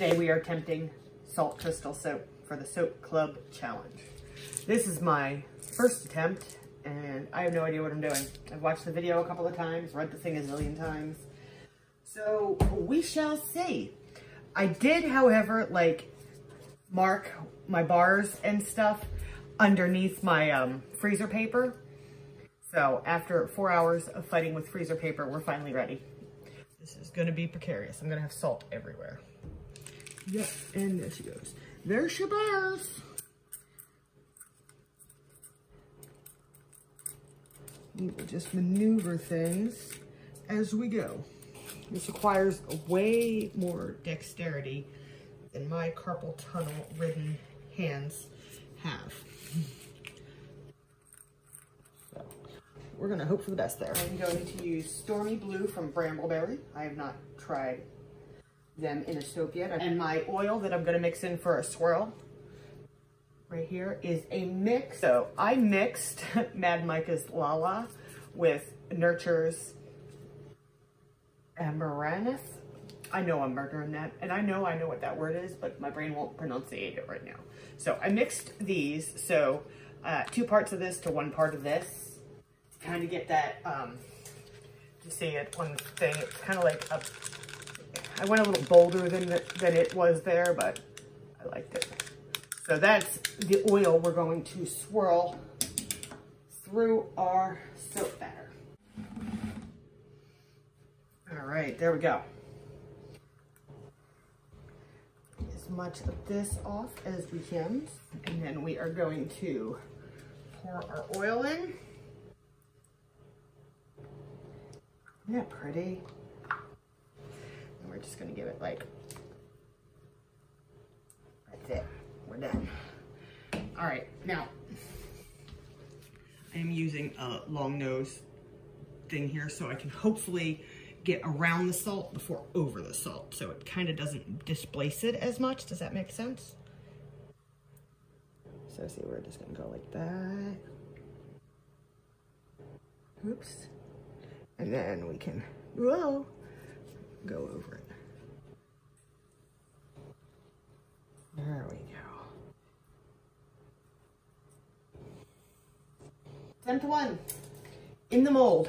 Today we are attempting salt crystal soap for the Soap Club Challenge. This is my first attempt and I have no idea what I'm doing. I've watched the video a couple of times, read the thing a zillion times. So we shall see. I did, however, like mark my bars and stuff underneath my um, freezer paper. So after four hours of fighting with freezer paper, we're finally ready. This is gonna be precarious. I'm gonna have salt everywhere. Yep, and there she goes. There's your bars. We will just maneuver things as we go. This requires way more dexterity than my carpal tunnel ridden hands have. So we're gonna hope for the best there. I'm going to use Stormy Blue from Brambleberry. I have not tried them in a soap yet. And my oil that I'm gonna mix in for a swirl right here is a mix. So I mixed Mad Micas Lala with Nurture's Amaranth. I know I'm murdering that, and I know I know what that word is, but my brain won't pronunciate it right now. So I mixed these, so uh, two parts of this to one part of this, kind of get that, um, you see it one thing, it's kind of like a, I went a little bolder than, the, than it was there, but I liked it. So that's the oil we're going to swirl through our soap batter. All right, there we go. As much of this off as we can. And then we are going to pour our oil in. Isn't that pretty? Gonna give it like, that's it, we're done. All right, now, I am using a long nose thing here so I can hopefully get around the salt before over the salt. So it kind of doesn't displace it as much. Does that make sense? So see, we're just gonna go like that. Oops. And then we can, whoa, go over it. There we go. Attempt one, in the mold.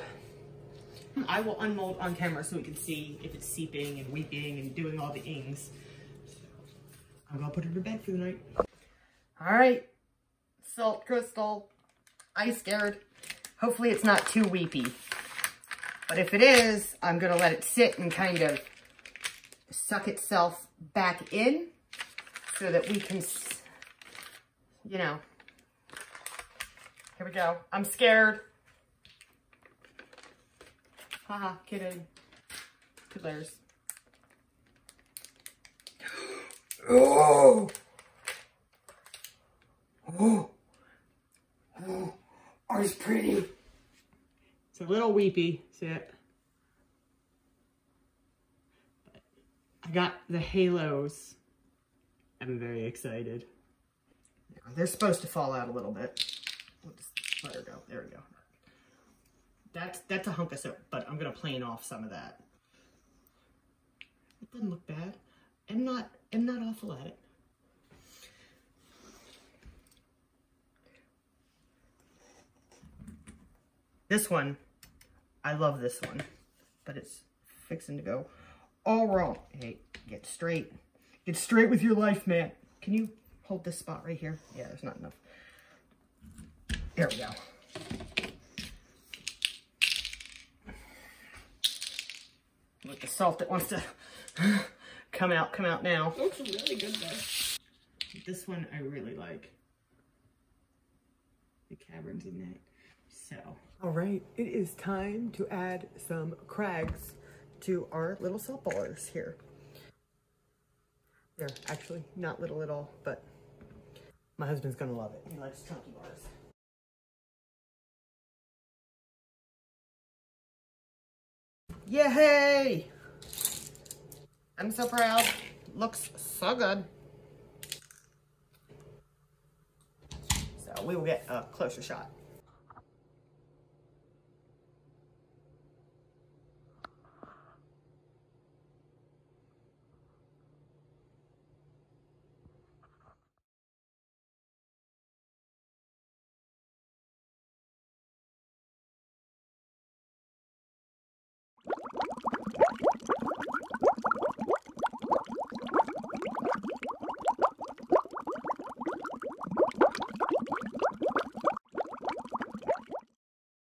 I will unmold on camera so we can see if it's seeping and weeping and doing all the ings. I'm gonna put her to bed for the night. All right, salt crystal, ice scared. Hopefully it's not too weepy. But if it is, I'm gonna let it sit and kind of suck itself back in so that we can, you know, here we go. I'm scared. Haha, kidding. Two layers. Oh! Oh! Oh! Ours pretty. It's a little weepy, see it? But I got the halos. I'm very excited. they're supposed to fall out a little bit. Just let her go. There we go. That's that's a hunk of soap, but I'm gonna plane off some of that. It doesn't look bad. I'm not I'm not awful at it. This one, I love this one, but it's fixing to go all wrong. Hey, get straight. Get straight with your life, man. Can you hold this spot right here? Yeah, there's not enough. There we go. With the salt that wants to come out, come out now. Looks really good though. This one I really like. The caverns in that. So. All right, it is time to add some crags to our little salt ballers here. They're actually not little at all, but my husband's gonna love it. He likes chunky bars. Yay! I'm so proud. Looks so good. So we will get a closer shot.